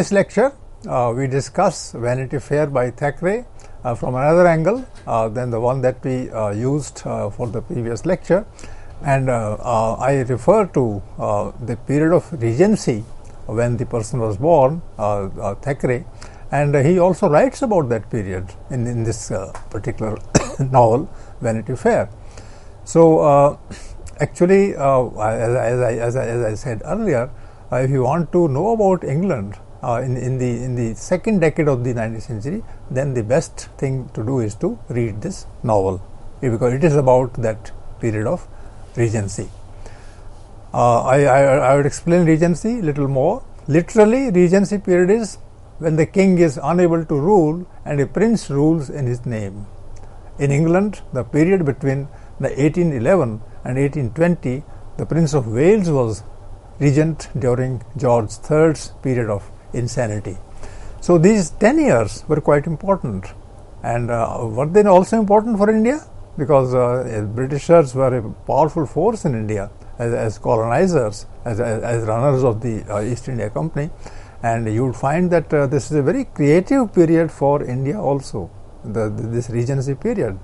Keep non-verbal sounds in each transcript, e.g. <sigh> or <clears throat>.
this lecture, uh, we discuss Vanity Fair by Thackeray uh, from another angle uh, than the one that we uh, used uh, for the previous lecture. And uh, I refer to the period of regency when the person was born, Thackeray, and he also writes about that period in, in this particular <coughs> novel, Vanity Fair. So, actually, as, as, I, as, I, as I said earlier, if you want to know about England, uh, in, in, the in the second decade of the 19th century, then the best thing to do is to read this novel because it is about that period of regency. Uh, I, I, I would explain regency a little more. Literally, regency period is when the king is unable to rule and a prince rules in his name. In England, the period between the 1811 and 1820, the Prince of Wales was regent during George III's period of insanity. So these 10 years were quite important. And uh, were they also important for India? Because uh, Britishers were a powerful force in India as, as colonizers, as, as, runners of the uh, East India Company. And you would find that uh, this is a very creative period for India also, the, the, this Regency period.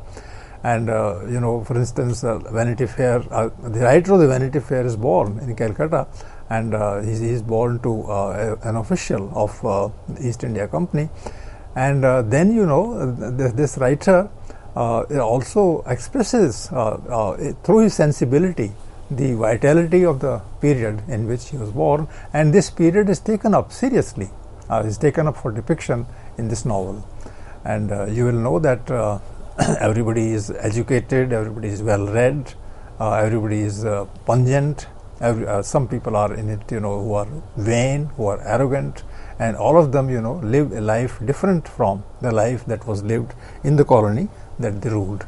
And uh, you know, for instance, uh, Vanity Fair, the writer of the Vanity Fair is born in Calcutta and uh, he is born to uh, an official of uh, East India Company. And uh, then, you know, this, this writer uh, also expresses uh, through his sensibility the vitality of the period in which he was born, and this period is taken up seriously, is taken up for depiction in this novel. And you will know that <clears throat> everybody is educated, everybody is well read, everybody is pungent, Every, uh, some people are in it, you know, who are vain, who are arrogant, and all of them, you know, live a life different from the life that was lived in the colony that they ruled.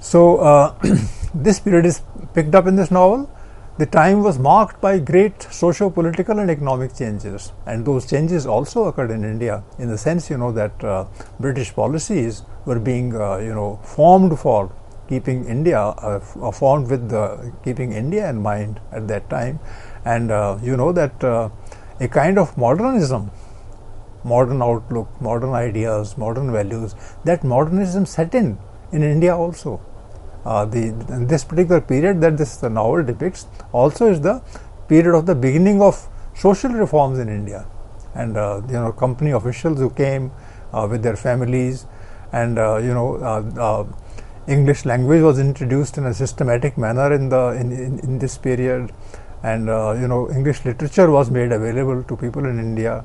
So, uh, <clears throat> this period is picked up in this novel. The time was marked by great socio political and economic changes, and those changes also occurred in India in the sense, you know, that uh, British policies were being, uh, you know, formed for keeping India uh, uh, formed with the, keeping India in mind at that time, and uh, you know that uh, a kind of modernism, modern outlook, modern ideas, modern values, that modernism set in in India also. Uh, the this particular period that this novel depicts also is the period of the beginning of social reforms in India, and uh, you know company officials who came with their families, and you know English language was introduced in a systematic manner in the in, in, in this period, and uh, you know English literature was made available to people in India,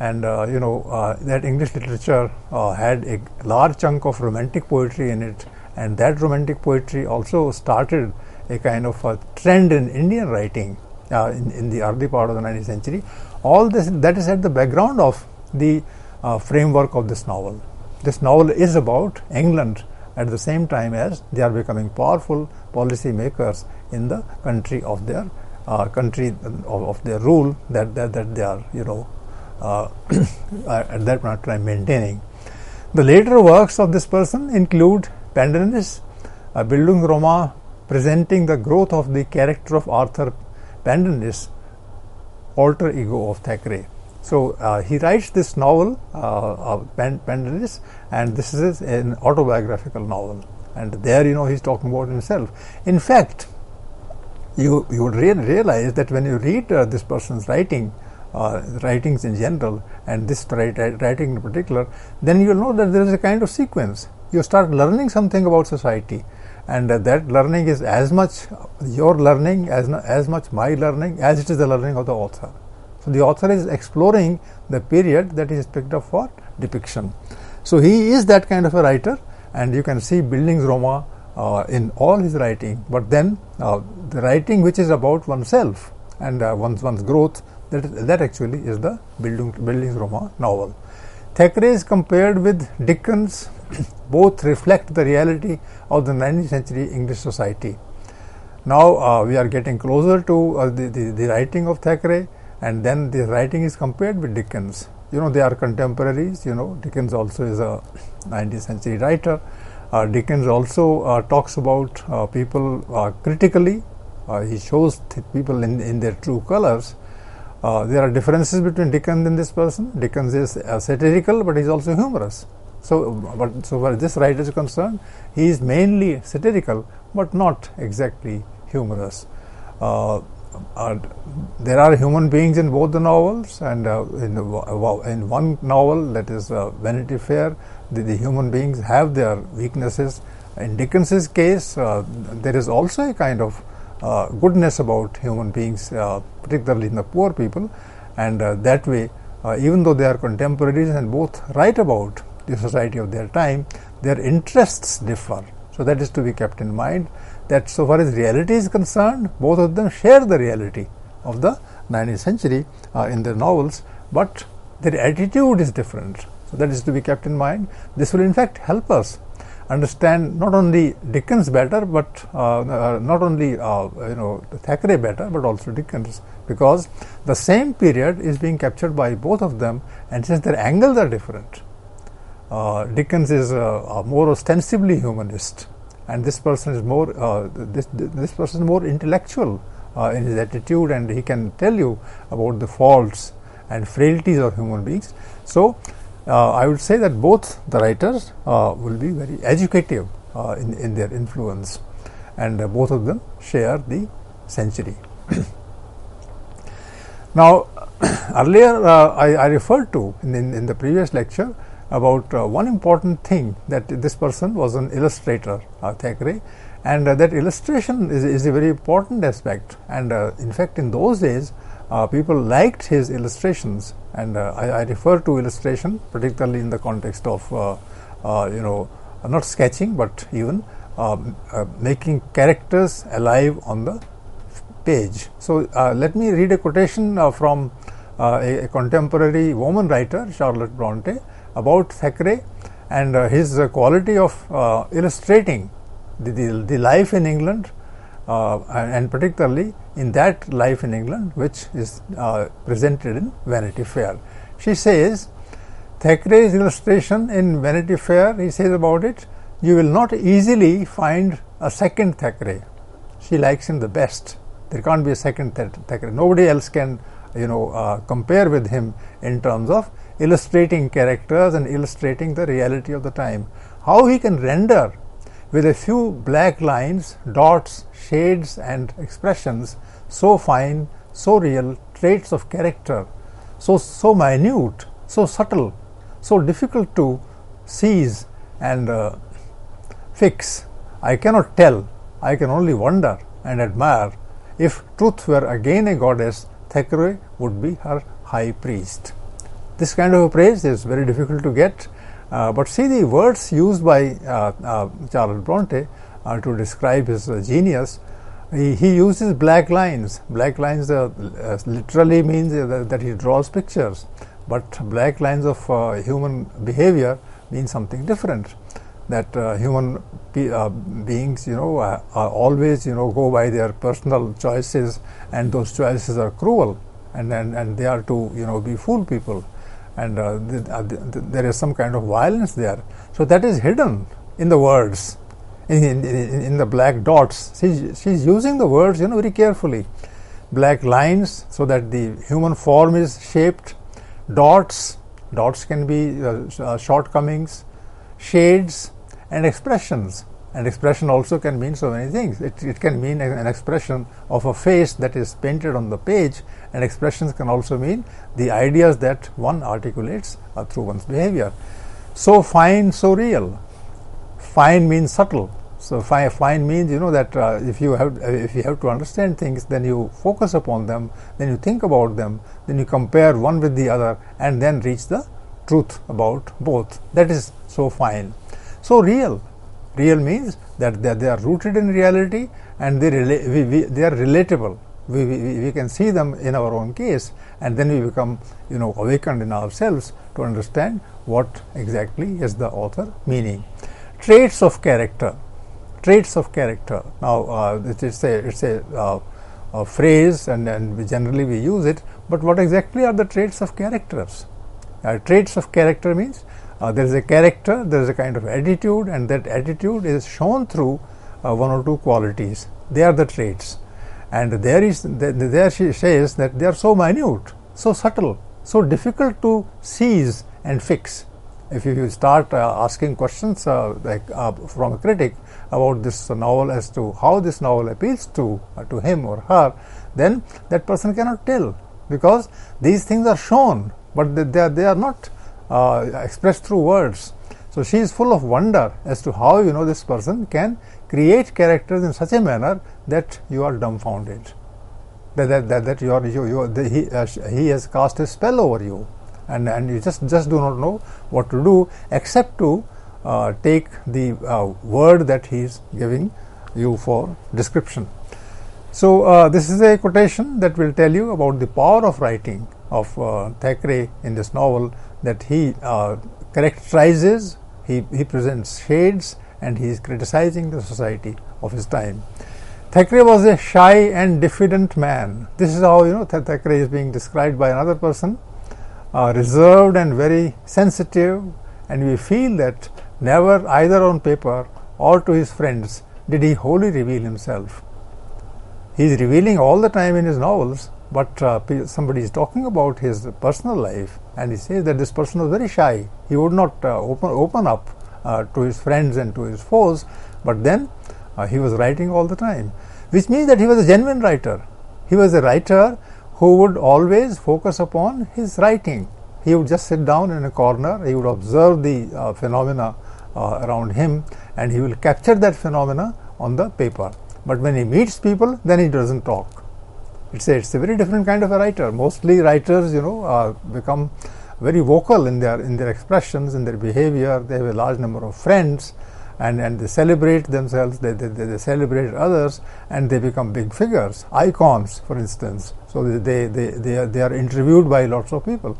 and uh, you know uh, that English literature uh, had a large chunk of romantic poetry in it, and that romantic poetry also started a kind of a trend in Indian writing uh, in, in the early part of the 19th century. All this that is at the background of the uh, framework of this novel. This novel is about England at the same time as they are becoming powerful policy makers in the country of their uh, country of, of, their rule that, that, that they are you know uh, <coughs> at that point of time maintaining. The later works of this person include Pendennis, a Bildungsroman presenting the growth of the character of Arthur Pendennis, alter ego of Thackeray. So uh, he writes this novel, uh, and this is an autobiographical novel. And there, you know, he's talking about himself. In fact, you you would re- realize that when you read uh, this person's writing, uh, writings in general, and this writing in particular, then you'll know that there is a kind of sequence. You start learning something about society, and that learning is as much your learning as as much my learning as it is the learning of the author. So the author is exploring the period that is picked up for depiction. So he is that kind of a writer, and you can see Bildungsroman uh, in all his writing. But then uh, the writing which is about oneself and uh, one's one's growth that that actually is the Bildung, Roma* novel. Thackeray is compared with Dickens. <coughs> Both reflect the reality of the 19th century English society. Now uh, we are getting closer to uh, the, the, the writing of Thackeray and then the writing is compared with Dickens. You know, they are contemporaries. You know, Dickens also is a 19th century writer. Uh, Dickens also uh, talks about uh, people uh, critically. Uh, he shows people in, in their true colors. Uh, there are differences between Dickens and this person. Dickens is satirical, but he's also humorous. So, but so far as this writer is concerned, he is mainly satirical, but not exactly humorous. There are human beings in both the novels, and uh, in, in, one novel, that is uh, Vanity Fair, the, the, human beings have their weaknesses. In Dickens's case, uh, there is also a kind of uh, goodness about human beings, uh, particularly in the poor people, and that way, even though they are contemporaries and both write about the society of their time, their interests differ. So that is to be kept in mind that so far as reality is concerned, both of them share the reality of the 19th century uh, in their novels, but their attitude is different. So that is to be kept in mind. This will in fact help us understand not only Dickens better, but uh, uh, not only uh, you know Thackeray better, but also Dickens, because the same period is being captured by both of them, and since their angles are different, uh, Dickens is uh, more ostensibly humanist, and this person is more uh, this this person is more intellectual uh, in his attitude and he can tell you about the faults and frailties of human beings. So uh, i would say that both the writers uh, will be very educative uh, in, in their influence. And uh, both of them share the century. <coughs> Now <coughs> earlier I, I, referred to in, in, in the previous lecture about uh, one important thing that this person was an illustrator, uh, Thackeray, and uh, that illustration is, is, a very important aspect. And uh, in fact, in those days, uh, people liked his illustrations, and uh, I, I, refer to illustration particularly in the context of you know not sketching but even making characters alive on the page. So let me read a quotation from a, a contemporary woman writer, Charlotte Bronte about Thackeray and uh, his uh, quality of uh, illustrating the, the, the, life in England uh, and, particularly in that life in England which is uh, presented in Vanity Fair. She says, Thackeray's illustration in Vanity Fair, he says about it, you will not easily find a second Thackeray. She likes him the best. There can't be a second Thackeray. Nobody else can, you know, uh, compare with him in terms of illustrating characters and illustrating the reality of the time. How he can render with a few black lines, dots, shades, and expressions so fine, so real, traits of character, so, so minute, so subtle, so difficult to seize and uh, fix. I cannot tell, I can only wonder and admire. If truth were again a goddess, Thackeray would be her high priest. This kind of a praise is very difficult to get, uh, but see the words used by uh, uh, Charles Bronte uh, to describe his genius. He, he, uses black lines. Black lines literally means that he draws pictures, but black lines of human behavior mean something different. That human beings, you know, always, you know, go by their personal choices, and those choices are cruel, and and, and they are to, you know, be fool people and uh, uh there is some kind of violence there. So that is hidden in the words, in, in, in the black dots. She's, she's using the words, you know, very carefully. Black lines so that the human form is shaped. Dots, dots can be uh, uh, shortcomings, shades, and expressions and expression also can mean so many things. It, it can mean an expression of a face that is painted on the page, and expressions can also mean the ideas that one articulates through one's behavior. So fine, so real. Fine means subtle. So fine, fine means you know that uh, if you have if you have to understand things, then you focus upon them, then you think about them, then you compare one with the other, and then reach the truth about both. That is so fine. So real Real means that they, they are rooted in reality and they, rela- we, we, they are relatable. We, we, we can see them in our own case and then we become you know awakened in ourselves to understand what exactly is the author meaning. Traits of character. Traits of character. Now uh, it's a, it's a, uh, a phrase and, and we generally we use it, but what exactly are the traits of characters? Uh, traits of character means uh, there is a character, there is a kind of attitude, and that attitude is shown through uh, one or two qualities. They are the traits. And there is there she says that they are so minute, so subtle, so difficult to seize and fix. If you start uh, asking questions uh, like uh, from a critic about this novel as to how this novel appeals to uh, to him or her, then that person cannot tell because these things are shown, but they are, they are not uh, expressed through words. So she is full of wonder as to how you know this person can create characters in such a manner that you are dumbfounded. That, that, that, that you are, you, you, the, he, uh, he has cast a spell over you and, and you just, just do not know what to do except to uh, take the uh, word that he is giving you for description. So, uh, this is a quotation that will tell you about the power of writing of uh, Thackeray in this novel that he uh, characterizes, he, he presents shades and he is criticizing the society of his time. Thackeray was a shy and diffident man. This is how you know Thackeray is being described by another person, uh, reserved and very sensitive, and we feel that never either on paper or to his friends did he wholly reveal himself. He is revealing all the time in his novels, but uh, somebody is talking about his personal life, and he says that this person was very shy. He would not uh, open open up uh, to his friends and to his foes, but then uh, he was writing all the time, which means that he was a genuine writer. He was a writer who would always focus upon his writing. He would just sit down in a corner, he would observe the uh, phenomena uh, around him, and he will capture that phenomena on the paper. But when he meets people, then he doesn't talk. It's a, it's a very different kind of a writer. Mostly writers, you know, uh, become very vocal in their in their expressions, in their behavior. They have a large number of friends, and, and they celebrate themselves. They, they, they celebrate others, and they become big figures, icons, for instance. So they they they are, they are interviewed by lots of people.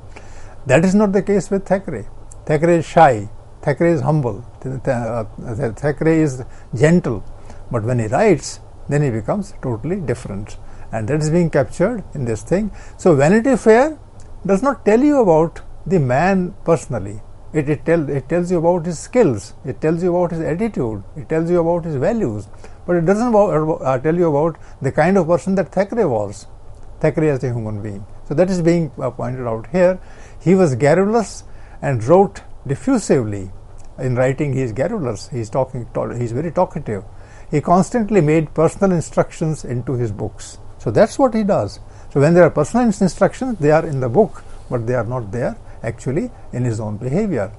That is not the case with Thackeray. Thackeray is shy. Thackeray is humble. Thackeray is gentle. But when he writes, then he becomes totally different. And that is being captured in this thing. So Vanity Fair does not tell you about the man personally. It, it, tell, it tells you about his skills, it tells you about his attitude, it tells you about his values, but it doesn't uh, tell you about the kind of person that Thackeray was, Thackeray as a human being. So that is being uh, pointed out here. He was garrulous and wrote diffusively. In writing, he is garrulous. He is talking. He is very talkative. He constantly made personal instructions into his books. So that's what he does. So when there are personal instructions, they are in the book, but they are not there actually in his own behavior.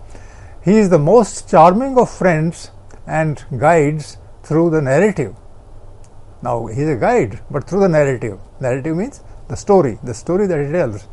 He is the most charming of friends and guides through the narrative. Now he is a guide, but through the narrative. Narrative means the story, the story that he tells.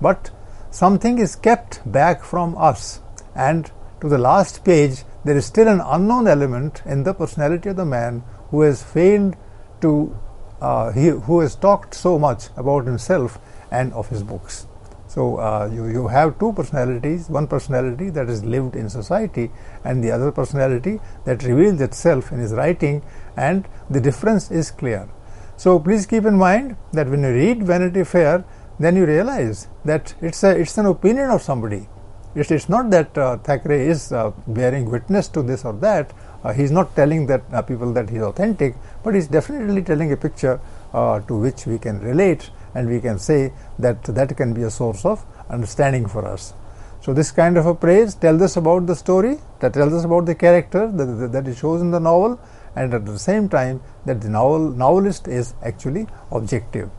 But something is kept back from us, and to the last page, there is still an unknown element in the personality of the man who has failed to, uh, he, who has talked so much about himself and of his books. So uh, you, you have two personalities, one personality that is lived in society and the other personality that reveals itself in his writing and the difference is clear. So please keep in mind that when you read Vanity Fair, then you realize that it's, a, it's an opinion of somebody. It's, it's not that uh, Thackeray is uh, bearing witness to this or that. Uh, he's not telling that uh, people that he's authentic, but he's definitely telling a picture uh, to which we can relate and we can say that that can be a source of understanding for us. So this kind of a praise tells us about the story, that tells us about the character that, that, that is shows in the novel, and at the same time that the novel novelist is actually objective.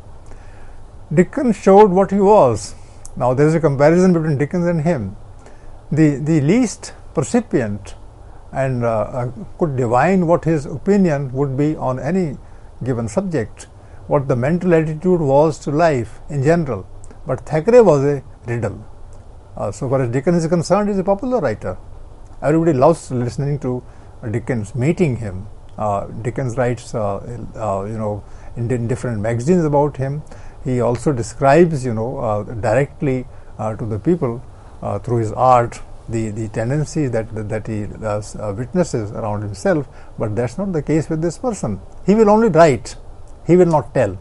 Dickens showed what he was. Now there is a comparison between Dickens and him. The the least percipient and uh, uh, could divine what his opinion would be on any given subject what the mental attitude was to life in general. But Thackeray was a riddle. Uh, so far as Dickens is concerned, he's a popular writer. Everybody loves listening to Dickens, meeting him. Uh, Dickens writes, uh, uh you know, in, different magazines about him. He also describes, you know, directly to the people through his art the, the tendencies that, that he witnesses around himself. But that's not the case with this person. He will only write he will not tell.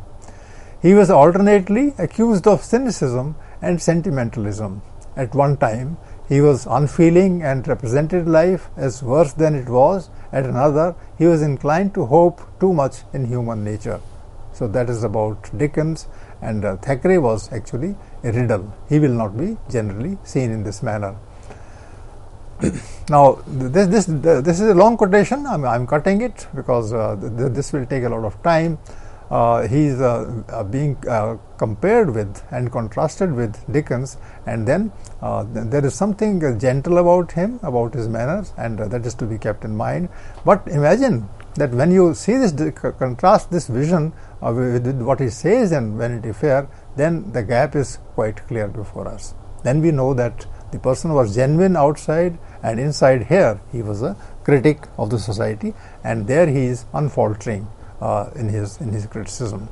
He was alternately accused of cynicism and sentimentalism. At one time, he was unfeeling and represented life as worse than it was. At another, he was inclined to hope too much in human nature. So that is about Dickens, and uh, Thackeray was actually riddle. He will not be generally seen in this manner. now, this, this, this is a long quotation. I'm, I'm cutting it because uh, th- this will take a lot of time. Uh, he is uh, uh being uh, compared with and contrasted with Dickens, and then uh, th- there is something gentle about him, about his manners, and that is to be kept in mind. But imagine that when you see this contrast this vision with what he says in Vanity Fair, then the gap is quite clear before us. Then we know that the person was genuine outside and inside here he was a critic of the society and there he is unfaltering uh, in his in his criticism.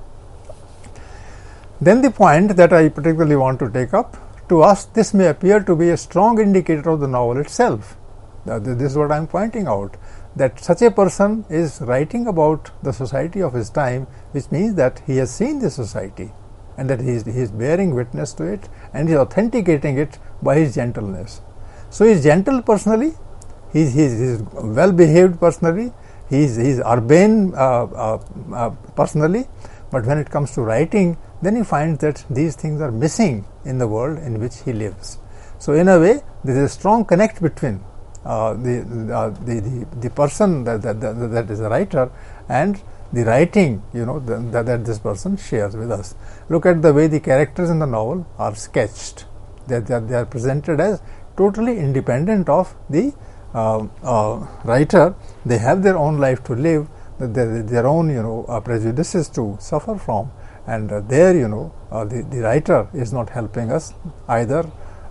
Then the point that I particularly want to take up to us this may appear to be a strong indicator of the novel itself. This is what I am pointing out that such a person is writing about the society of his time, which means that he has seen the society and that he is, he is bearing witness to it and he is authenticating it by his gentleness. So he is gentle personally, he is, he is, he is well behaved personally, he is, he is urbane uh, uh, uh, personally, but when it comes to writing, then he finds that these things are missing in the world in which he lives. So, in a way, there is a strong connect between uh, the, uh, the, the, the person that, that, that is a writer and the writing you know the, that, that this person shares with us. Look at the way the characters in the novel are sketched. They, they, are, they are presented as totally independent of the uh, uh, writer. They have their own life to live, their, their own you know uh, prejudices to suffer from, and uh, there you know uh, the, the writer is not helping us either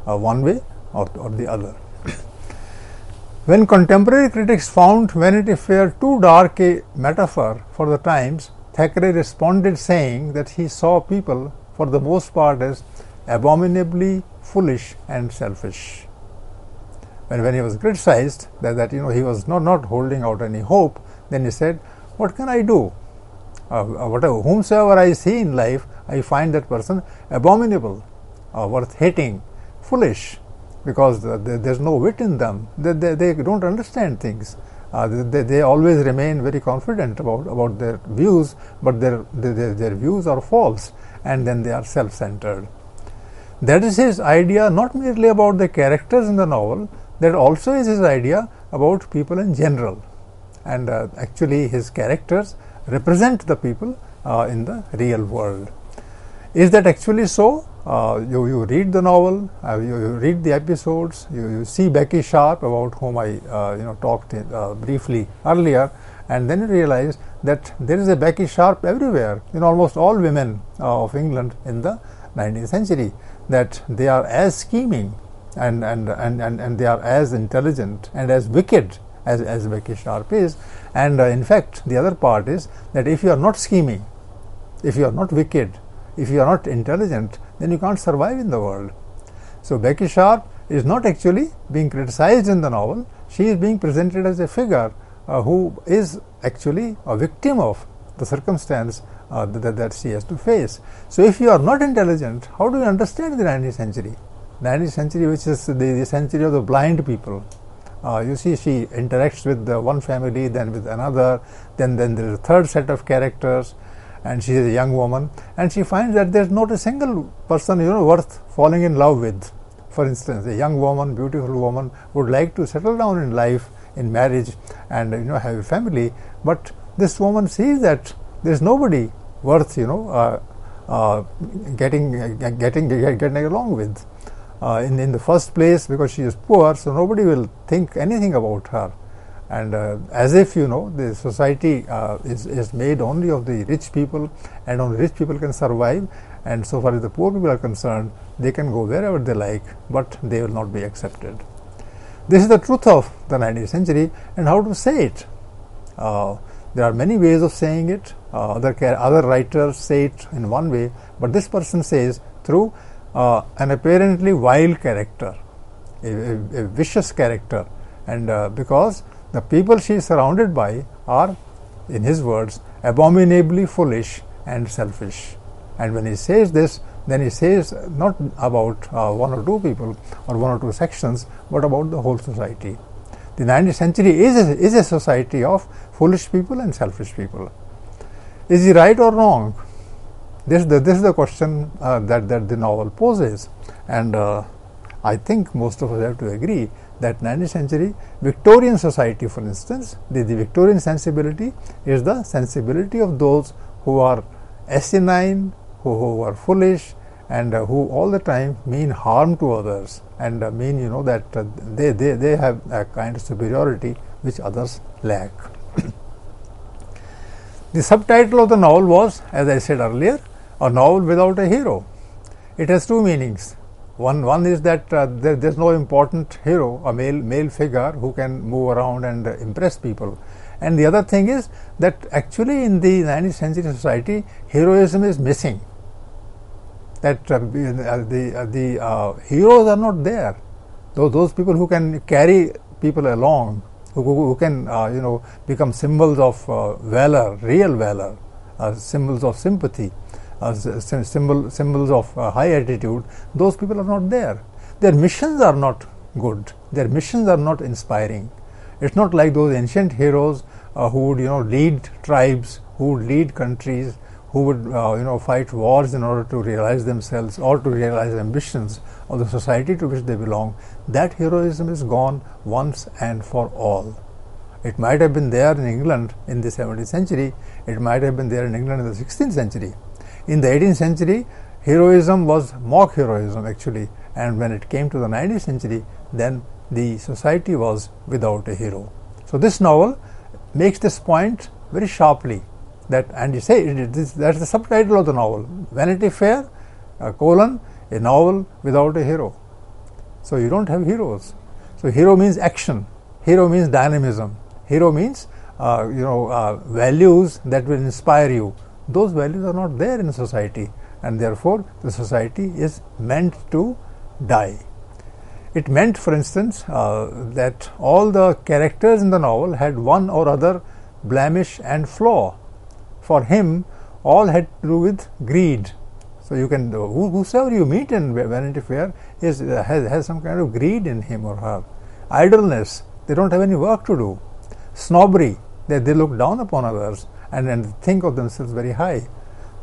one way or, or the other. When contemporary critics found Vanity Fair too dark a metaphor for the times, Thackeray responded saying that he saw people, for the most part, as abominably foolish and selfish. When, when he was criticized that, that you know he was not, not holding out any hope, then he said, What can I do? Uh, whatever, whomsoever I see in life, I find that person abominable, uh, worth hating, foolish, because there's no wit in them. They, they, they don't understand things. Uh, they, they, always remain very confident about, about their views, but their, their, their views are false and then they are self centered. That is his idea not merely about the characters in the novel, that also is his idea about people in general. And uh, actually, his characters represent the people uh, in the real world. Is that actually so? Uh, you, you read the novel, uh, you, you, read the episodes, you, you, see Becky Sharp, about whom I uh, you know talked in, uh, briefly earlier, and then you realize that there is a Becky Sharp everywhere in almost all women uh, of England in the 19th century. That they are as scheming and, and, and, and, and they are as intelligent and as wicked as, as Becky Sharp is. And uh, in fact, the other part is that if you are not scheming, if you are not wicked, if you are not intelligent, then you can't survive in the world. So Becky Sharp is not actually being criticized in the novel. She is being presented as a figure uh, who is actually a victim of the circumstance uh, that, that she has to face. So if you are not intelligent, how do you understand the 19th century? 19th century, which is the, the century of the blind people. Uh, you see, she interacts with one family, then with another, then then there is a third set of characters, and she is a young woman and she finds that there is not a single person you know worth falling in love with. For instance a young woman beautiful woman would like to settle down in life in marriage and you know have a family but this woman sees that there is nobody worth you know uh, uh, getting uh, getting getting along with uh, in in the first place because she is poor so nobody will think anything about her and uh, as if you know the society uh, is, is made only of the rich people and only rich people can survive. And so far as the poor people are concerned they can go wherever they like but they will not be accepted. This is the truth of the 19th century and how to say it. Uh, there are many ways of saying it. Uh, other other writers say it in one way but this person says through uh, an apparently vile character a, a, a vicious character. And uh, because the people she is surrounded by are, in his words, abominably foolish and selfish. And when he says this, then he says not about uh, one or two people or one or two sections, but about the whole society. The 19th century is a, is a society of foolish people and selfish people. Is he right or wrong? This, the, this is the question uh, that, that the novel poses. And uh, I think most of us have to agree that 19th century Victorian society, for instance, the, the Victorian sensibility is the sensibility of those who are asinine, who, who are foolish, and uh, who all the time mean harm to others and uh, mean, you know, that uh, they, they, they have a kind of superiority which others lack. <coughs> the subtitle of the novel was, as I said earlier, a novel without a hero. It has two meanings. One, one is that uh, there, there's no important hero, a male, male figure who can move around and uh, impress people. And the other thing is that actually in the 19th century society, heroism is missing. That uh, the, uh, the uh, heroes are not there. Those, those people who can carry people along, who, who can uh, you know become symbols of valor, real valor, symbols of sympathy uh, symbol, symbols of uh, high attitude, those people are not there. Their missions are not good. Their missions are not inspiring. It's not like those ancient heroes uh, who would you know lead tribes, who would lead countries, who would uh, you know fight wars in order to realize themselves or to realize ambitions of the society to which they belong. That heroism is gone once and for all. It might have been there in England in the 17th century. It might have been there in England in the 16th century. In the 18th century, heroism was mock heroism actually, and when it came to the 19th century, then the society was without a hero. So this novel makes this point very sharply that, and you say that's the subtitle of the novel: Vanity Fair, uh, colon a novel without a hero. So you don't have heroes. So hero means action. Hero means dynamism. Hero means uh, you know uh, values that will inspire you those values are not there in society and therefore the society is meant to die. It meant, for instance, uh, that all the characters in the novel had one or other blemish and flaw. For him, all had to do with greed. So you can, whosoever you meet in Vanity Fair is, uh, has, has some kind of greed in him or her. Idleness, they don't have any work to do. Snobbery, they, they look down upon others and, and think of themselves very high.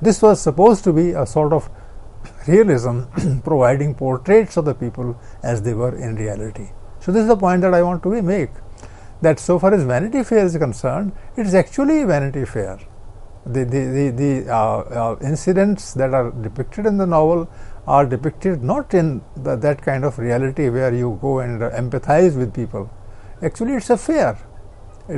This was supposed to be a sort of realism <clears throat> providing portraits of the people as they were in reality. So, this is the point that I want to make that so far as Vanity Fair is concerned, it is actually Vanity Fair. The, the, the, the uh, uh, incidents that are depicted in the novel are depicted not in the, that kind of reality where you go and uh, empathize with people. Actually, it's a fair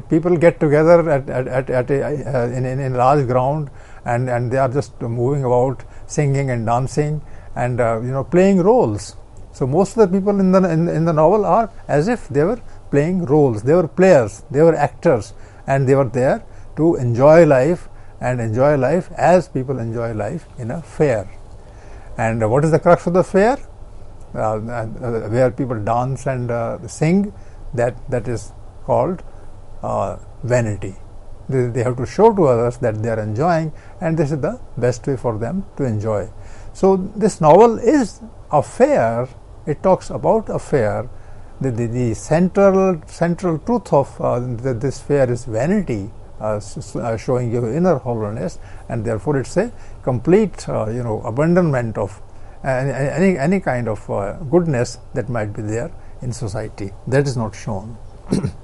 people get together at, at, at, at a, uh, in, in, in, large ground and, and they are just moving about singing and dancing and uh, you know playing roles. So most of the people in the in, in, the novel are as if they were playing roles. They were players. They were actors. And they were there to enjoy life and enjoy life as people enjoy life in a fair. And uh, what is the crux of the fair? Uh, uh, where people dance and uh, sing that that is called uh, vanity. They, they have to show to others that they are enjoying, and this is the best way for them to enjoy. So, this novel is a fair, it talks about a fair. The, the, the central, central truth of uh, the, this fair is vanity, uh, uh, showing you inner hollowness, and therefore it's a complete, uh, you know, abandonment of any, any kind of uh, goodness that might be there in society. That is not shown. <clears throat>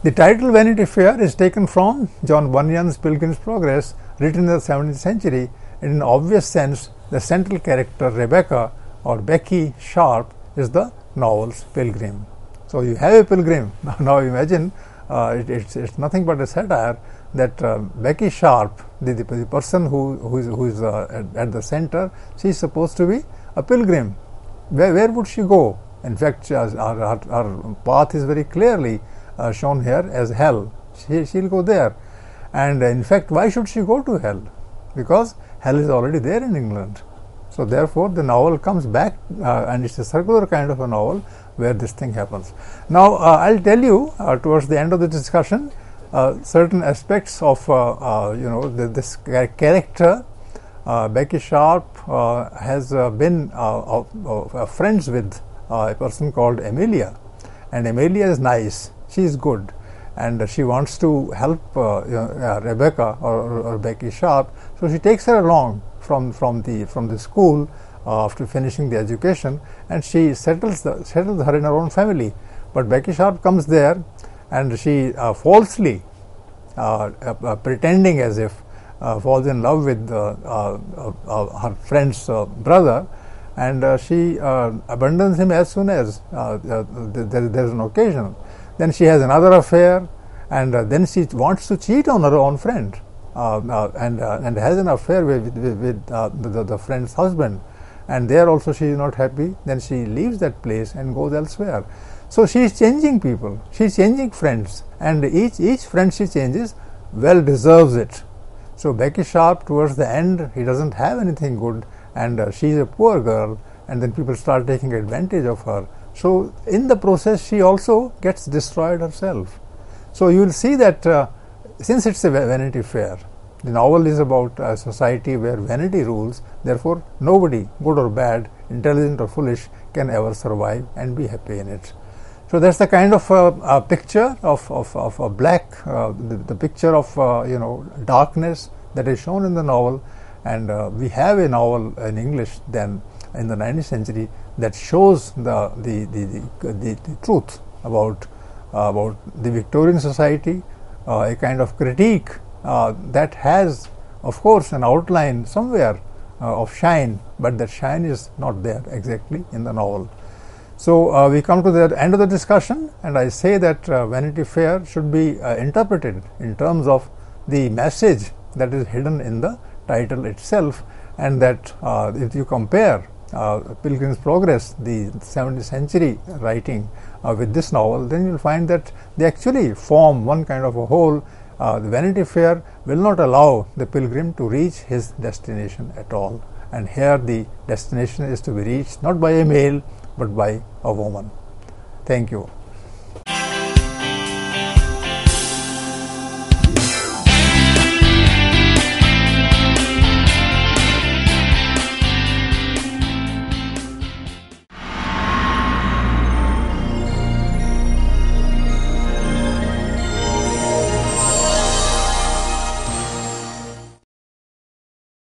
The title Vanity Fair is taken from John Bunyan's Pilgrim's Progress, written in the 17th century. In an obvious sense, the central character, Rebecca or Becky Sharp, is the novel's pilgrim. So you have a pilgrim. <laughs> Now imagine uh, it, it's, it's nothing but a satire that uh, Becky Sharp, the, the, the, person who, who is, who is uh, at, at, the center, she is supposed to be a pilgrim. Where, where would she go? In fact, our, our, our path is very clearly uh, shown here as hell. She, she'll go there. And in fact, why should she go to hell? Because hell is already there in England. So, therefore, the novel comes back uh, and it's a circular kind of a novel where this thing happens. Now, uh, I'll tell you uh, towards the end of the discussion uh, certain aspects of uh, uh, you know the, this character. Becky Sharp has been friends with a person called Amelia, and Amelia is nice she is good and she wants to help uh, know, Rebecca or, or, Becky Sharp. So she takes her along from from the from the school uh, after finishing the education, and she settles the, settles her in her own family. But Becky Sharp comes there, and she uh, falsely uh, uh, pretending as if falls in love with her friend's brother and uh, she uh, abandons him as soon as uh, there is an occasion. Then she has another affair, and uh, then she wants to cheat on her own friend, um, uh, and uh, and has an affair with, with, with the, the friend's husband and there also she is not happy, then she leaves that place and goes elsewhere. So she is changing people, she is changing friends, and each each friend she changes well deserves it. So Becky Sharp, towards the end, he doesn't have anything good, and uh, she is a poor girl, and then people start taking advantage of her. So in the process, she also gets destroyed herself. So you will see that uh, since it's a Vanity Fair, the novel is about a society where vanity rules, therefore, nobody, good or bad, intelligent or foolish, can ever survive and be happy in it. So that's the kind of uh, picture of, of, of a black, uh, the, the, picture of uh, you know darkness that is shown in the novel, and uh, we have a novel in English then in the 19th century that shows the the the, the, the, truth about about the Victorian society, uh, a kind of critique uh, that has of course an outline somewhere uh, of shine but that shine is not there exactly in the novel. So uh, we come to the end of the discussion and I say that uh, Vanity Fair should be uh, interpreted in terms of the message that is hidden in the title itself and that uh, if you compare Pilgrim's Progress, the 17th century writing with this novel, then you will find that they actually form one kind of a whole uh, the Vanity Fair will not allow the pilgrim to reach his destination at all. And here the destination is to be reached not by a male but by a woman. Thank you.